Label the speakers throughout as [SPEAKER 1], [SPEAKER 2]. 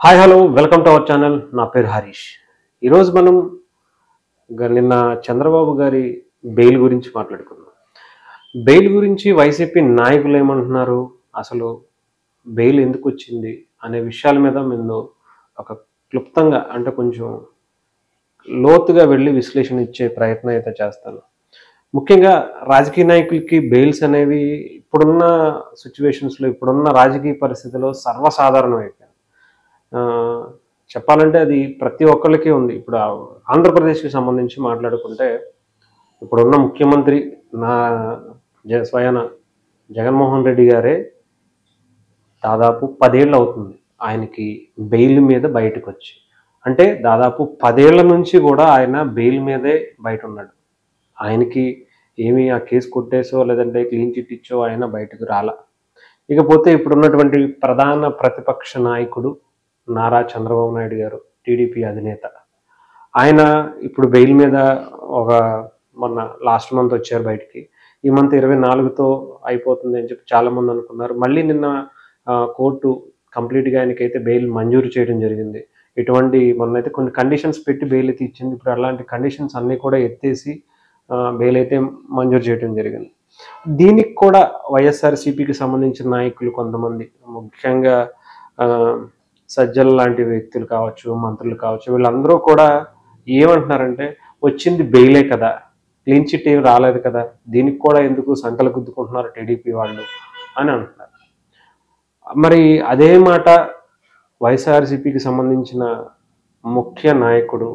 [SPEAKER 1] Hi hello welcome to our channel. నా పేరు హరీష్. ఈరోజు మనం నిన్న చంద్రబాబు గారి బెయిల్ గురించి మాట్లాడుకుందాం. బెయిల్ గురించి వైసీపీ నాయకులు ఏమంటున్నారు? అసలు బెయిల్ ఎందుకు వచ్చింది? అనే విషయాల మీద మేము ఒక క్లుప్తంగా అంటే కొంచెం లోతుగా వెళ్ళి విశ్లేషణ ఇచ్చే ప్రయత్నం అయితే చేస్తాను. ముఖ్యంగా రాజకీయ నాయకులకి బెయిల్స్ అనేవి ఇప్పుడున్న సిచ్యువేషన్స్లో ఇప్పుడున్న రాజకీయ పరిస్థితిలో సర్వసాధారణం చెప్పాలంటే అది ప్రతి ఒక్కరికి ఉంది. ఇప్పుడు ఆంధ్రప్రదేశ్కి సంబంధించి మాట్లాడుకుంటే ఇప్పుడున్న ముఖ్యమంత్రి నా స్వయాన జగన్మోహన్ రెడ్డి గారే దాదాపు పదేళ్ళు అవుతుంది ఆయనకి బెయిల్ మీద బయటకు వచ్చి అంటే దాదాపు పదేళ్ళ నుంచి కూడా ఆయన బెయిల్ మీదే బయట ఉన్నాడు ఆయనకి ఏమి ఆ కేసు కొట్టేసో లేదంటే క్లీన్ చిట్ ఇచ్చో ఆయన బయటకు రాల. ఇకపోతే ఇప్పుడున్నటువంటి ప్రధాన ప్రతిపక్ష నాయకుడు నారా చంద్రబాబు నాయుడు గారు టీడీపీ అధినేత. ఆయన ఇప్పుడు బెయిల్ మీద ఒక మొన్న లాస్ట్ మంత్ వచ్చారు బయటికి. ఈ మంత్ ఇరవై నాలుగుతో అయిపోతుంది అని చెప్పి చాలామంది అనుకున్నారు. మళ్ళీ నిన్న కోర్టు కంప్లీట్గా ఆయనకైతే బెయిల్ మంజూరు చేయడం జరిగింది. ఇటువంటి మొన్నైతే కొన్ని కండిషన్స్ పెట్టి బెయిల్ అయితే ఇచ్చింది. ఇప్పుడు అలాంటి కండిషన్స్ అన్నీ కూడా ఎత్తేసి బెయిల్ అయితే మంజూరు చేయడం జరిగింది. దీనికి కూడా వైఎస్ఆర్సీపీకి సంబంధించిన నాయకులు కొంతమంది ముఖ్యంగా సజ్జల లాంటి వ్యక్తులు కావచ్చు మంత్రులు కావచ్చు వీళ్ళందరూ కూడా ఏమంటున్నారంటే వచ్చింది బెయిలే కదా క్లీన్ చిట్ ఏం రాలేదు కదా దీనికి కూడా ఎందుకు సంకలు గుద్దుకుంటున్నారు టీడీపీ వాళ్ళు? అని అంటున్నారు. మరి అదే మాట వైఎస్ఆర్సీపీకి సంబంధించిన ముఖ్య నాయకుడు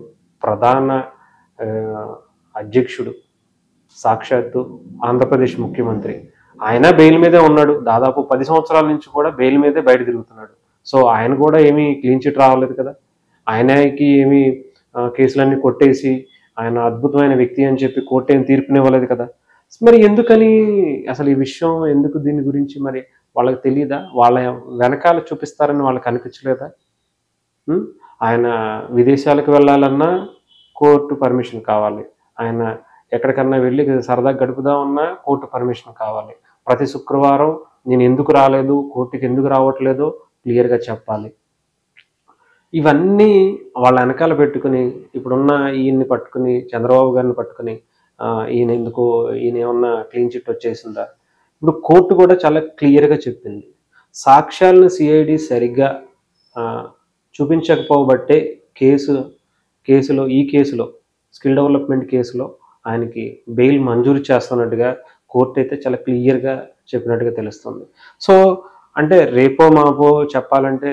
[SPEAKER 1] ప్రధాన అధ్యక్షుడు సాక్షాత్తు ఆంధ్రప్రదేశ్ ముఖ్యమంత్రి. ఆయన బెయిల్ మీదే ఉన్నాడు. దాదాపు పది సంవత్సరాల నుంచి కూడా బెయిల్ మీదే బయట తిరుగుతున్నాడు. సో ఆయన కూడా ఏమీ క్లీన్ చిట్ రావలేదు కదా. ఆయనకి ఏమి కేసులన్నీ కొట్టేసి ఆయన అద్భుతమైన వ్యక్తి అని చెప్పి కోర్టు ఏం తీర్పునివ్వలేదు కదా. మరి ఎందుకని అసలు ఈ విషయం ఎందుకు దీని గురించి మరి వాళ్ళకి తెలియదా వాళ్ళ వెనకాల చూపిస్తారని వాళ్ళకి అనిపించలేదా? ఆయన విదేశాలకు వెళ్ళాలన్నా కోర్టు పర్మిషన్ కావాలి. ఆయన ఎక్కడికన్నా వెళ్ళి సరదా గడుపుదామన్నా కోర్టు పర్మిషన్ కావాలి. ప్రతి శుక్రవారం నేను ఎందుకు రాలేదు? కోర్టుకి ఎందుకు రావట్లేదో? క్లియర్గా చెప్పాలి. ఇవన్నీ వాళ్ళ వెనకాల పెట్టుకుని ఇప్పుడున్న ఈయన్ని పట్టుకుని చంద్రబాబు గారిని పట్టుకుని ఈయన ఎందుకు ఈయన ఏమన్నా క్లీన్ చిట్ వచ్చేసిందా? ఇప్పుడు కోర్టు కూడా చాలా క్లియర్గా చెప్పింది. సాక్ష్యాలను సిఐడి సరిగ్గా చూపించకపోబట్టే కేసు కేసులో ఈ కేసులో స్కిల్ డెవలప్మెంట్ కేసులో ఆయనకి బెయిల్ మంజూరు చేస్తున్నట్టుగా కోర్టు అయితే చాలా క్లియర్గా చెప్పినట్టుగా తెలుస్తుంది. సో అంటే రేపో మాపో చెప్పాలంటే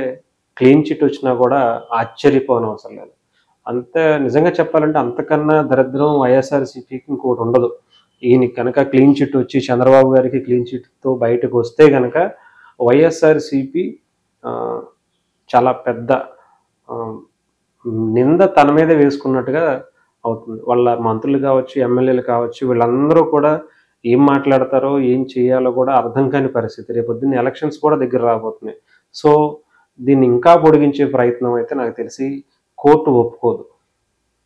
[SPEAKER 1] క్లీన్ చిట్ వచ్చినా కూడా ఆశ్చర్యపోనవసరం లేదు అంతే నిజంగా చెప్పాలంటే అంతకన్నా దరిద్రం వైఎస్ఆర్సీపీకి ఇంకోటి ఉండదు. ఈయన కనుక క్లీన్ చిట్ వచ్చి చంద్రబాబు గారికి క్లీన్ చిట్తో బయటకు వస్తే కనుక వైఎస్ఆర్సీపీ చాలా పెద్ద నింద తన మీదే వేసుకున్నట్టుగా అవుతుంది. వాళ్ళ మంత్రులు కావచ్చు ఎమ్మెల్యేలు కావచ్చు వీళ్ళందరూ కూడా ఏం మాట్లాడతారో ఏం చేయాలో కూడా అర్థం కాని పరిస్థితి. రేపు పొద్దున్న ఎలక్షన్స్ కూడా దగ్గర రాబోతున్నాయి. సో దీన్ని ఇంకా పొడిగించే ప్రయత్నం అయితే నాకు తెలిసి కోర్టు ఒప్పుకోదు.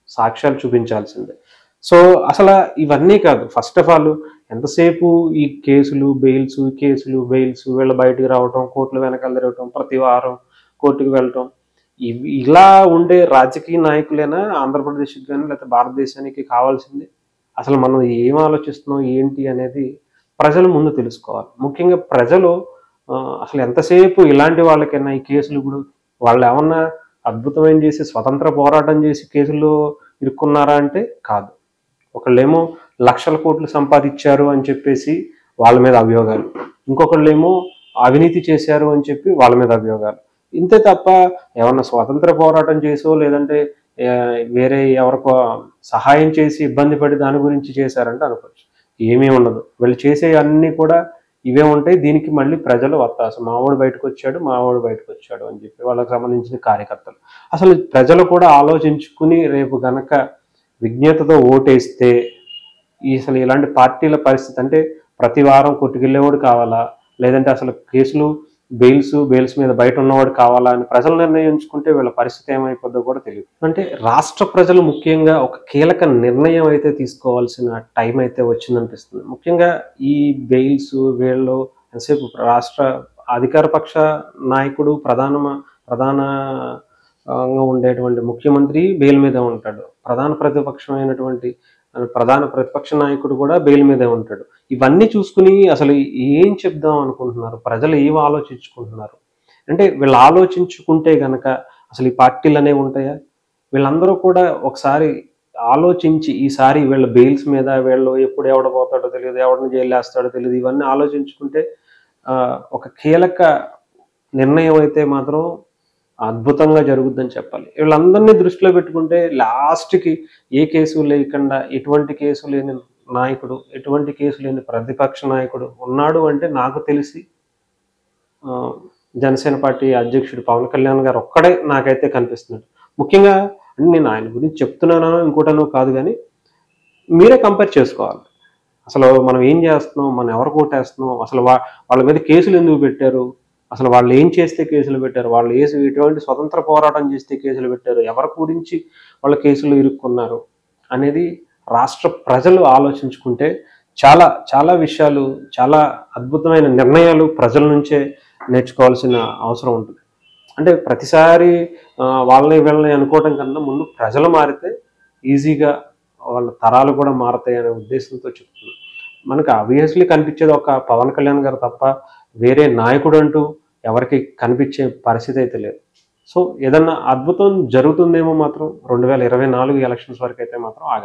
[SPEAKER 1] సాక్ష్యాలు చూపించాల్సిందే. సో అసలు ఇవన్నీ కాదు. ఫస్ట్ ఆఫ్ ఆల్ ఎంతసేపు ఈ కేసులు బెయిల్స్ కేసులు బెయిల్స్ వీళ్ళ బయటికి రావటం కోర్టులు వెనకాల తిరగటం ప్రతి వారం కోర్టుకు వెళ్ళటం ఇవి ఇలా ఉండే రాజకీయ నాయకులైనా ఆంధ్రప్రదేశ్కి కానీ లేకపోతే భారతదేశానికి కావాల్సింది. అసలు మనం ఏం ఆలోచిస్తున్నాం ఏంటి అనేది ప్రజలు ముందు తెలుసుకోవాలి. ముఖ్యంగా ప్రజలు అసలు ఎంతసేపు ఇలాంటి వాళ్ళకైనా ఈ కేసులు ఇప్పుడు వాళ్ళు ఏమన్నా అద్భుతమైన చేసి స్వతంత్ర పోరాటం చేసి కేసుల్లో ఇరుక్కున్నారా అంటే కాదు. ఒకళ్ళేమో లక్షల కోట్లు సంపాదించారు అని చెప్పేసి వాళ్ళ మీద అభియోగాలు. ఇంకొకళ్ళేమో అవినీతి చేశారు అని చెప్పి వాళ్ళ మీద అభియోగాలు. ఇంతే తప్ప ఏమన్నా స్వాతంత్ర పోరాటం చేసో లేదంటే వేరే ఎవరికో సహాయం చేసి ఇబ్బంది పడి దాని గురించి చేశారంటే అనుకోవచ్చు. ఏమీ ఉండదు. వీళ్ళు చేసే అన్నీ కూడా ఇవే ఉంటాయి. దీనికి మళ్ళీ ప్రజలు వత్తాసం. మావాడు బయటకు వచ్చాడు మావాడు బయటకు వచ్చాడు అని చెప్పి వాళ్ళకి సంబంధించిన కార్యకర్తలు. అసలు ప్రజలు కూడా ఆలోచించుకుని రేపు గనక విజ్ఞతతో ఓటేస్తే ఈ అసలు ఇలాంటి పార్టీల పరిస్థితి అంటే ప్రతి వారం కొట్టుకెళ్ళేవాడు కావాలా? లేదంటే అసలు కేసులు బెయిల్స్ బెయిల్స్ మీద బయట ఉన్నవాడు కావాలా అని ప్రజలు నిర్ణయించుకుంటే వీళ్ళ పరిస్థితి ఏమైపోద్దో కూడా తెలియదు. అంటే రాష్ట్ర ప్రజలు ముఖ్యంగా ఒక కీలక నిర్ణయం అయితే తీసుకోవాల్సిన టైం అయితే వచ్చిందనిపిస్తుంది. ముఖ్యంగా ఈ బెయిల్స్ వీళ్ళు ఎంతసేపు రాష్ట్ర అధికార పక్ష నాయకుడు ప్రధాన ప్రధానంగా ఉండేటువంటి ముఖ్యమంత్రి బెయిల్ మీదే ఉంటాడు. ప్రధాన ప్రతిపక్షమైనటువంటి ప్రధాన ప్రతిపక్ష నాయకుడు కూడా బెయిల్ మీదే ఉంటాడు. ఇవన్నీ చూసుకుని అసలు ఏం చెప్దాం అనుకుంటున్నారు? ప్రజలు ఏం ఆలోచించుకుంటున్నారు? అంటే వీళ్ళు ఆలోచించుకుంటే గనక అసలు ఈ పార్టీలు అనేవి ఉంటాయా? వీళ్ళందరూ కూడా ఒకసారి ఆలోచించి ఈసారి వీళ్ళ బెయిల్స్ మీద వీళ్ళు ఎప్పుడు ఎవడ పోతాడో తెలియదు ఎవడిని జైలు వేస్తాడో తెలియదు ఇవన్నీ ఆలోచించుకుంటే ఒక కీలక నిర్ణయం అయితే మాత్రం అద్భుతంగా జరుగుద్దని చెప్పాలి. వీళ్ళందరినీ దృష్టిలో పెట్టుకుంటే లాస్ట్కి ఏ కేసు లేకుండా ఎటువంటి కేసు లేని నాయకుడు ఎటువంటి కేసు లేని ప్రతిపక్ష నాయకుడు ఉన్నాడు అంటే నాకు తెలిసి జనసేన పార్టీ అధ్యక్షుడు పవన్ కళ్యాణ్ గారు ఒక్కడే నాకైతే కనిపిస్తున్నాడు. ముఖ్యంగా నేను ఆయన గురించి చెప్తున్నానో ఇంకోటనో కాదు కానీ మీరే కంపేర్ చేసుకోవాలి. అసలు మనం ఏం చేస్తున్నాం? మనం ఎవరు కోటేస్తున్నాం అసలు వాళ్ళ మీద కేసులు ఎందుకు పెట్టారు? అసలు వాళ్ళు ఏం చేస్తే కేసులు పెట్టారు? వాళ్ళు ఏ ఎటువంటి స్వతంత్ర పోరాటం చేస్తే కేసులు పెట్టారు? ఎవరి గురించి వాళ్ళ కేసులు ఇరుక్కున్నారు? అనేది రాష్ట్ర ప్రజలు ఆలోచించుకుంటే చాలా చాలా విషయాలు చాలా అద్భుతమైన నిర్ణయాలు ప్రజల నుంచే నేర్చుకోవాల్సిన అవసరం ఉంటుంది. అంటే ప్రతిసారి వాళ్ళని వీళ్ళని అనుకోవటం కన్నా ముందు ప్రజలు మారితే ఈజీగా వాళ్ళ తరాలు కూడా మారతాయి అనే ఉద్దేశంతో చెప్తున్నాను. మనకు ఆబ్వియస్లీ కనిపించేది ఒక పవన్ కళ్యాణ్ గారు తప్ప వేరే నాయకుడు అంటూ ఎవరికి కనిపించే పరిస్థితి అయితే లేదు. సో ఏదన్నా అద్భుతం జరుగుతుందేమో మాత్రం రెండు వేల ఇరవై నాలుగు ఎలక్షన్స్ వరకు అయితే మాత్రం ఆగా